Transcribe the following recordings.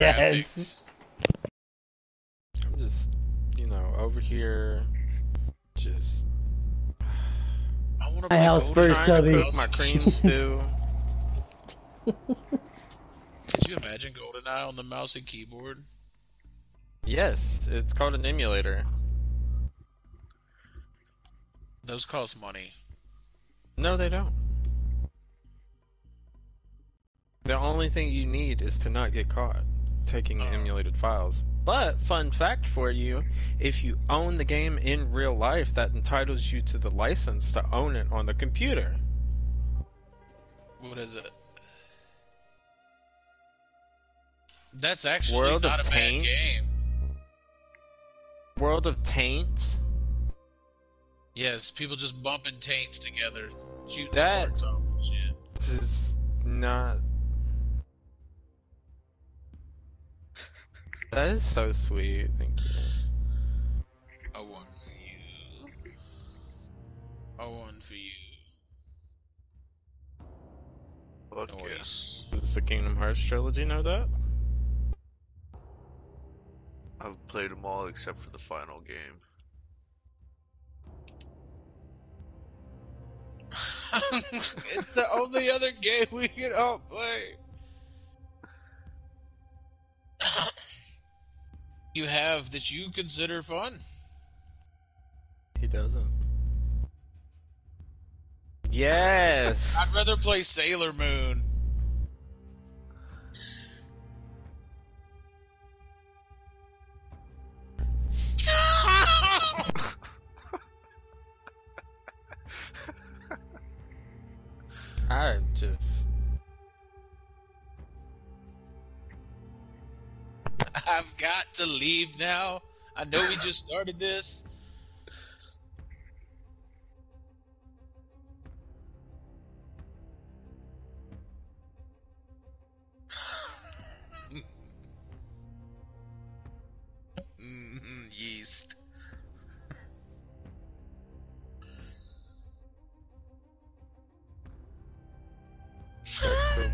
Yes. graphics. I'm just, you know, over here, just I want to My play house Goldeneye first, with Tubby. mouse my cream stew. Could you imagine GoldenEye on the mouse and keyboard? Yes, it's called an emulator. Those cost money. No, they don't. The only thing you need is to not get caught taking Oh. emulated files. But, fun fact for you, if you own the game in real life, that entitles you to the license to own it on the computer. What is it? That's actually World not of a bad Taints? game. World of Taints? Yes, people just bumping taints together, shooting That- sparks off and shit. This is not. That is so sweet. Thank you. A one for you. A one for you. Fuck yeah. Noise. Does the Kingdom Hearts trilogy know that? I've played them all except for the final game. it's the only other game we can all play. you have that you consider fun. He doesn't. Yes. I'd rather play Sailor Moon. I know we just started this. Mhm, Yeast.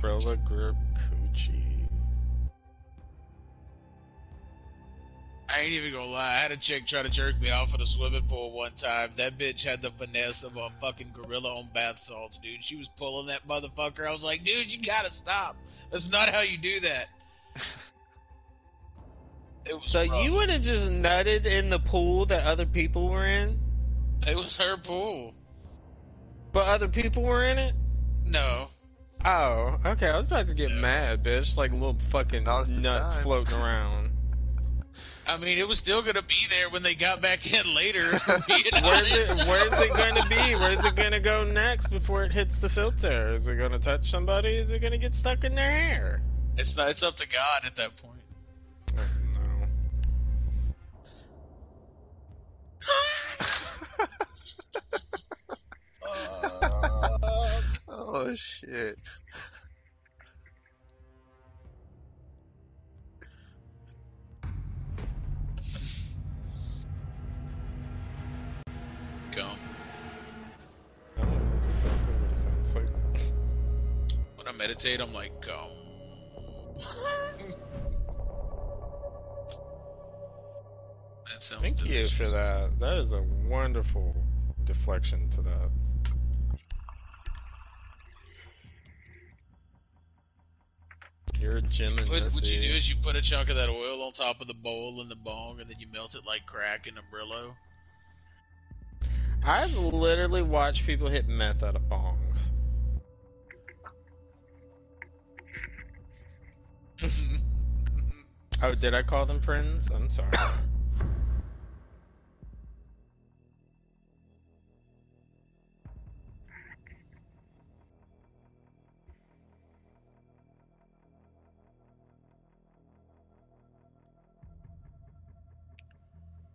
Gorilla Grip Coochie. Ain't even gonna lie. I had a chick try to jerk me off in a swimming pool one time. That bitch had the finesse of a fucking gorilla on bath salts, dude. She was pulling that motherfucker. I was like, dude, you gotta stop. That's not how you do that. It was So rough. you would have just nutted in the pool that other people were in? It was her pool. But other people were in it? No. Oh, okay. I was about to get Yeah. mad, bitch. Like a little fucking Not at the nut time. floating around. I mean, it was still gonna be there when they got back in later. if I'm being Where's it, where's it going to be? Where's it going to go next before it hits the filter? Is it going to touch somebody? Is it going to get stuck in their hair? It's not. It's up to God at that point. Oh, no. Oh shit. Like. When I meditate, I'm like gum. that sounds. Thank you for that. That is a wonderful deflection to that. You're a gym and What, what you do eh? is you put a chunk of that oil on top of the bowl in the bong, and then you melt it like crack in a Brillo. I've literally watched people hit meth out of bongs. Oh, did I call them friends? I'm sorry.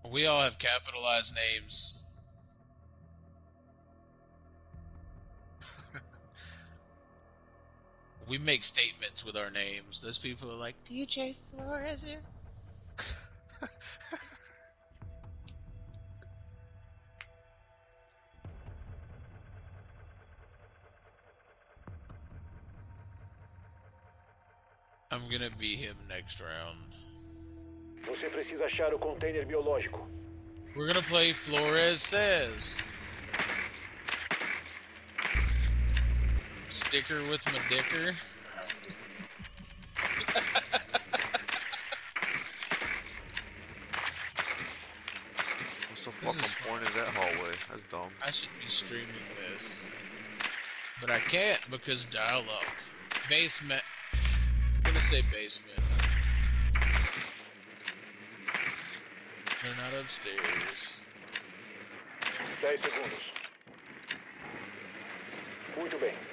we all have capitalized names. We make statements with our names. Those people are like, DJ Flores here. I'm gonna be him next round. Você precisa achar o container biológico. We're gonna play Flores Says. Sticker with my dicker. What's the This is fucking point of that hallway? That's dumb. I should be streaming this. But I can't because dial up. Basement. I'm gonna say basement. They're not upstairs. 10 segundos. Muito bem.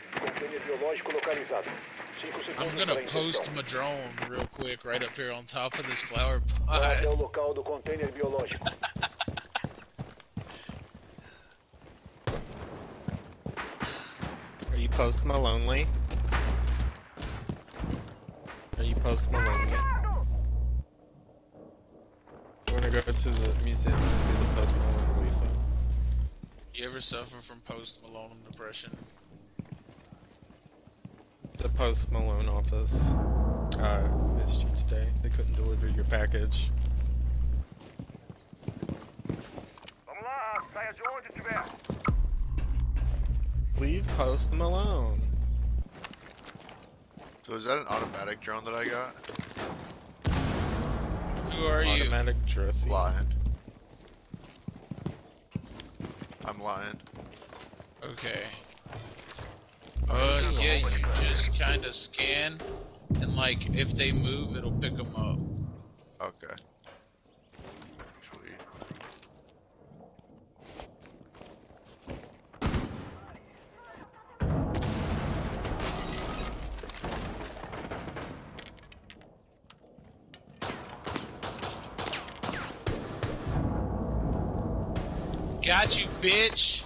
I'm gonna post my drone real quick right up here on top of this flower pot. o local do container biológico. Are you Post Malonely? Are you Post Malonely? You wanna go to the museum and see the Post Malone Lisa? You ever suffer from post Malone depression? The Post Malone office uh, missed you today. They couldn't deliver your package. Vamos lá, saia de onde estiver. Leave Post Malone. So is that an automatic drone that I got? Who are you? Automatic dressing. Lying. I'm lying. Okay. Uh, yeah, you just kind of scan, and like, if they move, it'll pick them up. Okay. Got you, bitch!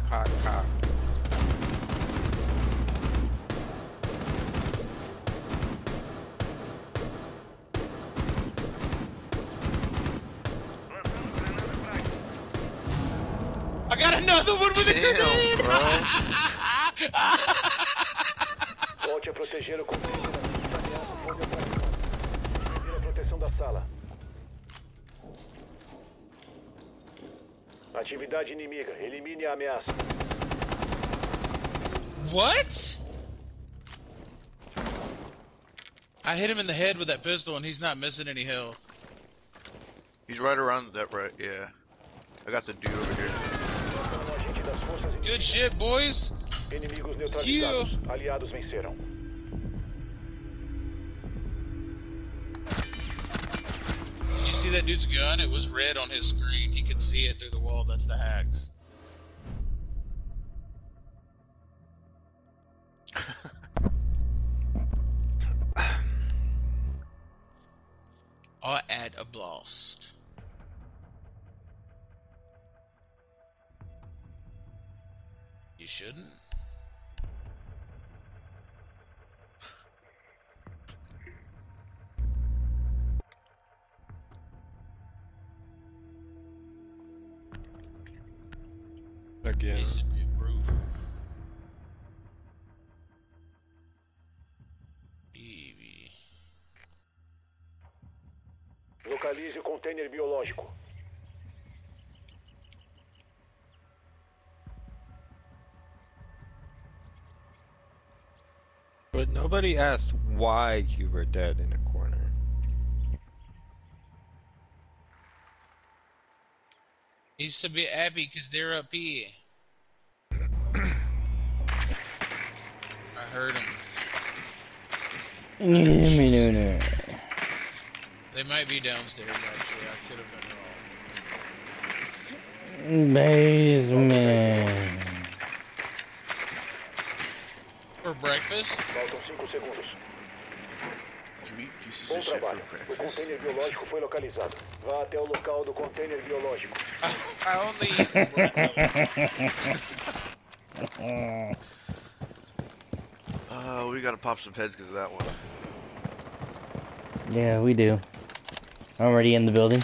Wet hot. I got another one with a Damn, grenade! Volte a proteger o container. Ameaça fogo. Vira a proteção da sala. Atividade inimiga. Elimine a ameaça. what? I hit him in the head with that pistol, and he's not missing any health. He's right around that right. Yeah. I got the dude over here. Agente das forças Good shit, boys! Inimigos neutralizados. Aliados venceram. Did you see that dude's gun? It was red on his screen. He could see it through the wall. That's the hacks. I'll add a blast. You shouldn't. Again. It's a bit rude. Evie. Localize o container biológico. But nobody asked why you were dead in a corner. He's to be happy because they're up here. I heard him. They might be downstairs, actually. I could have been wrong. Basement. For breakfast? Faltam 5 eat Bom for trabalho. O breakfast. container biológico foi localizado. Vá até o local do container biológico. I only eat Uh, we gotta pop some heads because of that one. Yeah, we do. Already in the building.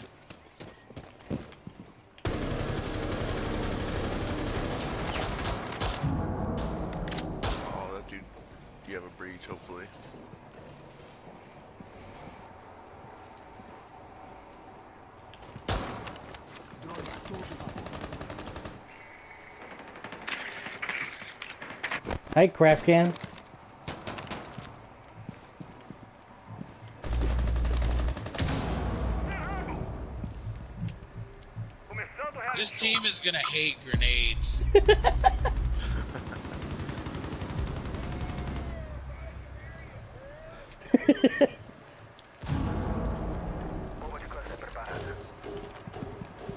Oh, that dude. You have a breach, hopefully. Hi, craft can. This team is gonna hate grenades.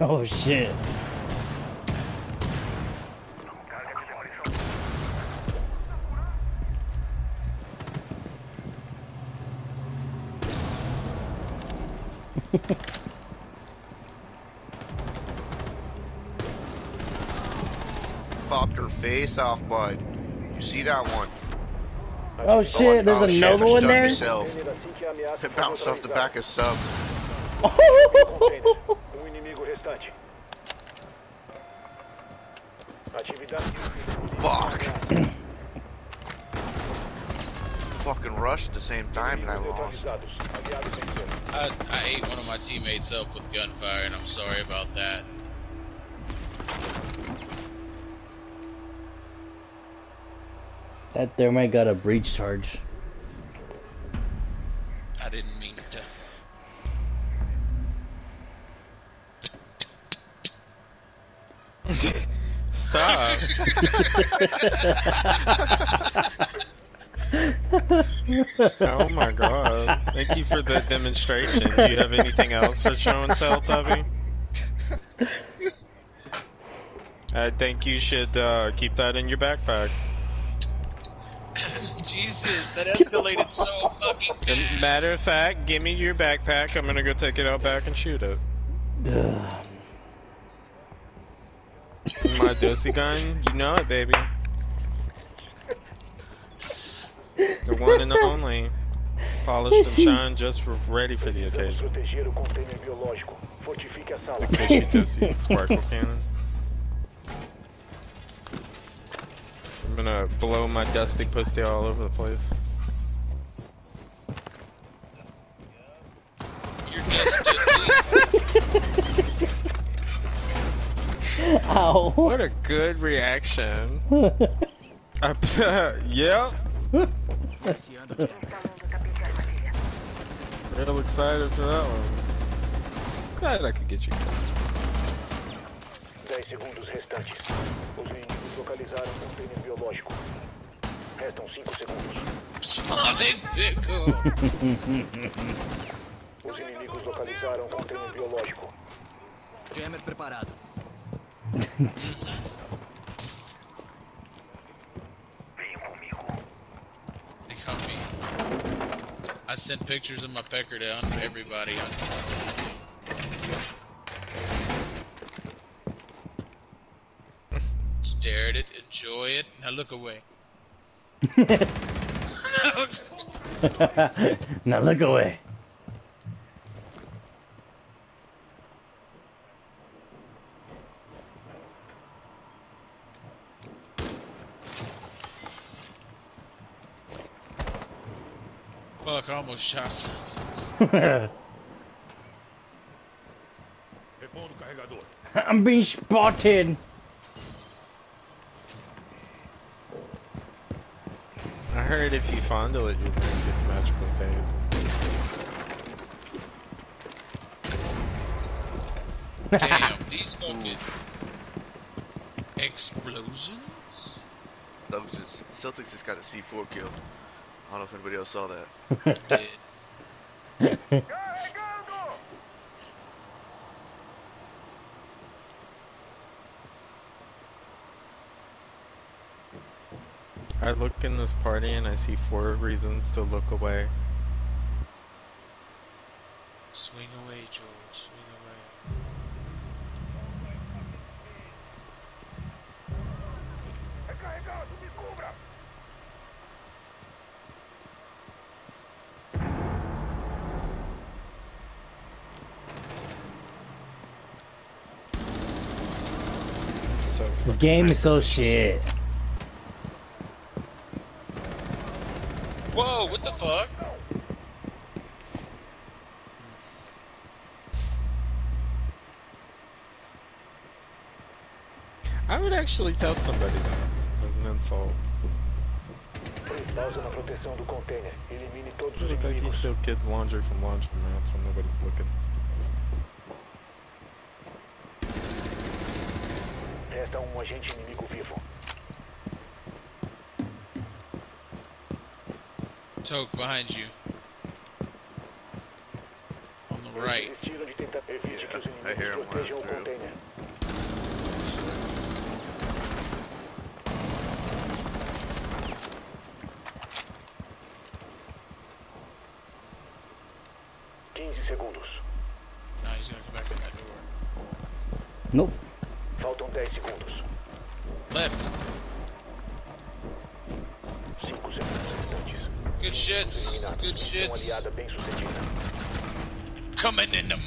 Oh shit. Popped her face off, bud. You see that one? Oh shit, there's oh, another I one stunned there? Myself. Defenda assim que a ameaça It bounced off the back of sub. Container. Inimigo restante. Atividade Fuck. Fucking rushed at the same time and I lost. neutralizados. Aliados vencendo. I, I ate one of my teammates up with gunfire, and I'm sorry about that. That thermite got a breach charge. I didn't mean to. Stop. oh my god. Thank you for the demonstration. Do you have anything else for show and tell, Tubby? I think you should uh, keep that in your backpack. Jesus, that escalated so fucking fast. matter of fact, give me your backpack. I'm gonna go take it out back and shoot it. Ugh. My dosy gun, you know it, baby. The one and only. Polished and shined, just for, ready for the occasion. proteger o container biológico. Fortifique a sala. Dosy dosy sparkle cannon. Gonna blow my dusty pussy all over the place. You're just dizzy. Ow. What a good reaction. I, yep. Real excited for that one. Glad I could get you. 10 segundos restantes. Os inimigos localizaram o container biológico. Restam 5 segundos. Os inimigos localizaram o container biológico. Jammer preparado. Venham comigo. They caught me. I sent pictures of my pecker down to everybody. Stare at it, enjoy it. Now look away. now look away. Fuck, I almost shot. I'm being spotted. I heard if you fondle it, your brain gets magically fade. Damn, these fucking explosions? That was just, Celtics just got a C4 kill. I don't know if anybody else saw that. I look in this party and I see four reasons to look away. Swing away, Joel. Swing away. This game is so shit. Whoa, what the fuck? I would actually tell somebody that as an insult. Pausa na proteção do container. Elimine todos os Look like you inimigos. steal kids' laundry from laundromats when nobody's looking. Resta um agente inimigo vivo. Toke behind you. On the right. Desistiram de tentar evite que os I hear him protejam running through. container. Quinze. No, he's gonna come back in that door. Nope. Faltam 10 segundos. Left. Good shits. Good shits. Coming in them.